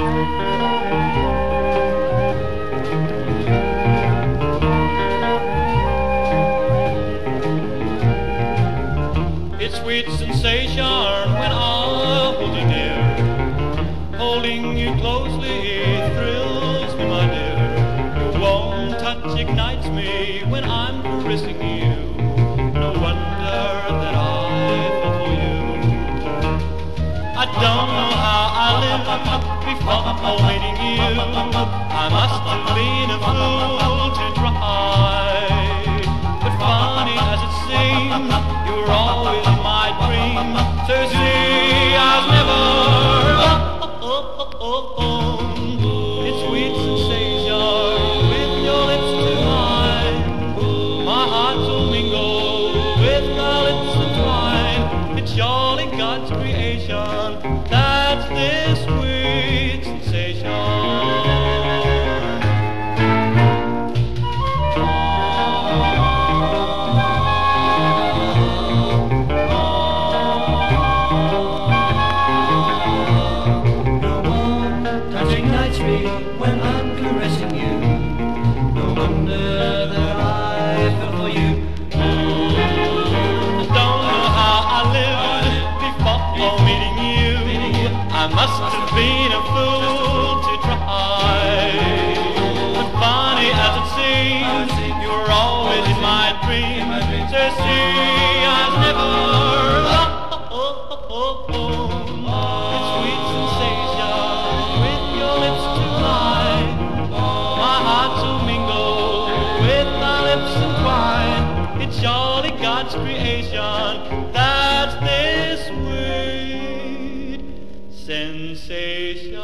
It's sweet sensation when I before meeting you. I must have been a fool to try. But funny as it seems, you were always my dream. So see, I was never alone. It's sweet sensation with your lips to mine. My heart's will mingle with your lips entwined. It's surely God's creation. That's this when I'm caressing you. No wonder that I fell for you. Mm, don't know how I lived before meeting you. I must have been a fool to try. But funny as it seems, you're always in my dreams. lips entwined. It's surely God's creation that's this weird sensation.